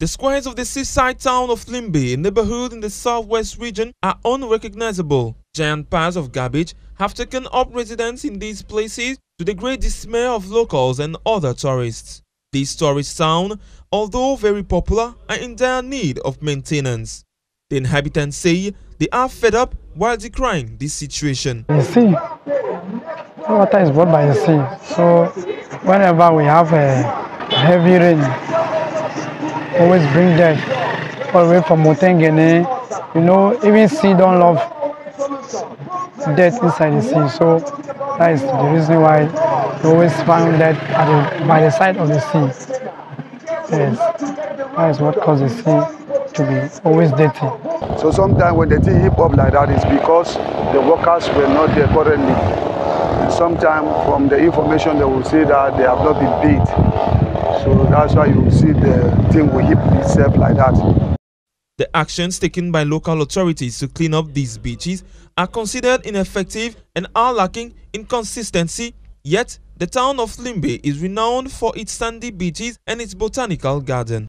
The squares of the seaside town of Limbe, a neighborhood in the southwest region, are unrecognizable. Giant piles of garbage have taken up residence in these places to the great dismay of locals and other tourists. This tourist town, although very popular, are in dire need of maintenance. The inhabitants say they are fed up while decrying this situation. The sea, water is brought by the sea. So whenever we have a heavy rain, always bring them all the way from Motengene. You know, even sea don't love death inside the sea. So that is the reason why you always find that the, by the side of the sea. Yes, that is what causes the sea to be always dirty. So sometimes when the thing heap up like that, it's because the workers were not there currently. And sometimes from the information they will say that they have not been paid. So that's why you see the thing will heap itself like that. The actions taken by local authorities to clean up these beaches are considered ineffective and are lacking in consistency, yet the town of Limbe is renowned for its sandy beaches and its botanical garden.